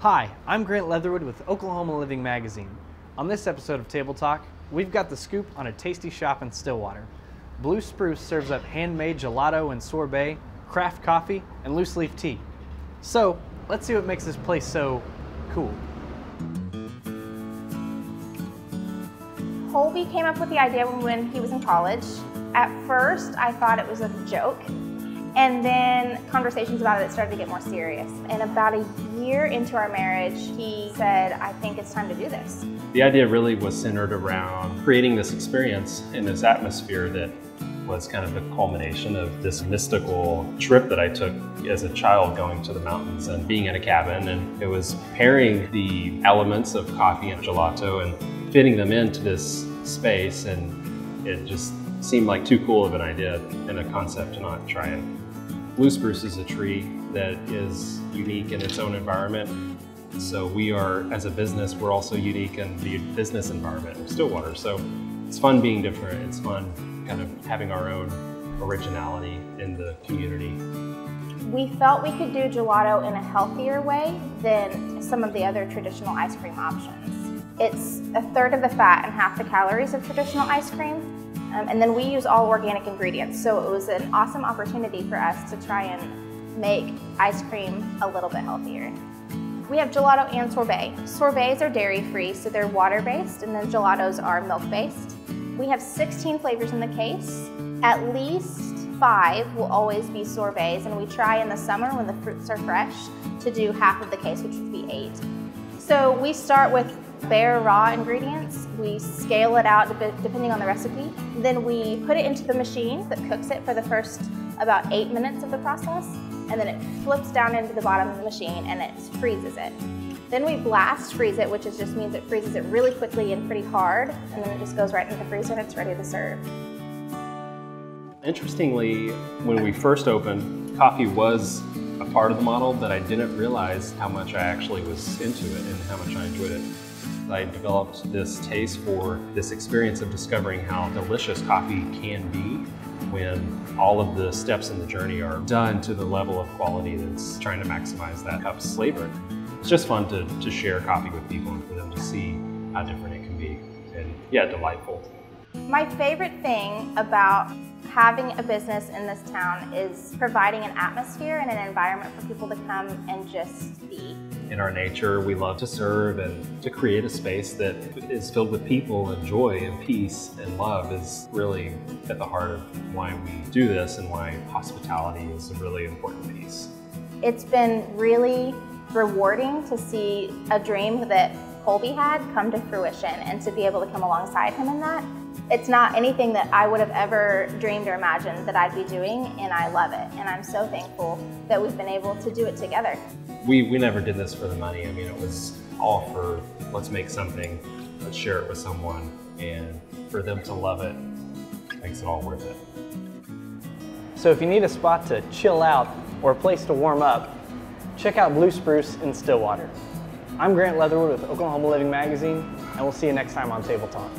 Hi, I'm Grant Leatherwood with Oklahoma Living Magazine. On this episode of Table Talk, we've got the scoop on a tasty shop in Stillwater. Blue Spruce serves up handmade gelato and sorbet, craft coffee, and loose leaf tea. So, let's see what makes this place so cool. Colby came up with the idea when he was in college. At first, I thought it was a joke, and then conversations about it started to get more serious. And about a year into our marriage, he said, I think it's time to do this. The idea really was centered around creating this experience in this atmosphere that was kind of the culmination of this mystical trip that I took as a child going to the mountains and being in a cabin. And it was pairing the elements of coffee and gelato and fitting them into this space. And it just seemed like too cool of an idea and a concept to not try it. Blue spruce is a tree that is unique in its own environment. So we are, as a business, we're also unique in the business environment of Stillwater. So it's fun being different. It's fun kind of having our own originality in the community. We felt we could do gelato in a healthier way than some of the other traditional ice cream options. It's a third of the fat and half the calories of traditional ice cream, um, and then we use all organic ingredients, so it was an awesome opportunity for us to try and make ice cream a little bit healthier. We have gelato and sorbet. Sorbets are dairy-free, so they're water-based, and then gelatos are milk-based. We have 16 flavors in the case. At least five will always be sorbets, and we try in the summer when the fruits are fresh to do half of the case, which would be eight. So we start with bare raw ingredients. We scale it out depending on the recipe. Then we put it into the machine that cooks it for the first about eight minutes of the process. And then it flips down into the bottom of the machine and it freezes it. Then we blast freeze it, which just means it freezes it really quickly and pretty hard. And then it just goes right into the freezer and it's ready to serve. Interestingly, when we first opened, coffee was a part of the model, that I didn't realize how much I actually was into it and how much I enjoyed it. I developed this taste for this experience of discovering how delicious coffee can be when all of the steps in the journey are done to the level of quality that's trying to maximize that cup's flavor. It's just fun to, to share coffee with people and for them to see how different it can be and yeah, delightful. My favorite thing about having a business in this town is providing an atmosphere and an environment for people to come and just be. In our nature, we love to serve and to create a space that is filled with people and joy and peace and love is really at the heart of why we do this and why hospitality is a really important piece. It's been really rewarding to see a dream that Colby had come to fruition and to be able to come alongside him in that. It's not anything that I would have ever dreamed or imagined that I'd be doing, and I love it. And I'm so thankful that we've been able to do it together. We, we never did this for the money. I mean, it was all for let's make something, let's share it with someone, and for them to love it makes it all worth it. So if you need a spot to chill out or a place to warm up, check out Blue Spruce in Stillwater. I'm Grant Leatherwood with Oklahoma Living Magazine, and we'll see you next time on Table Talk.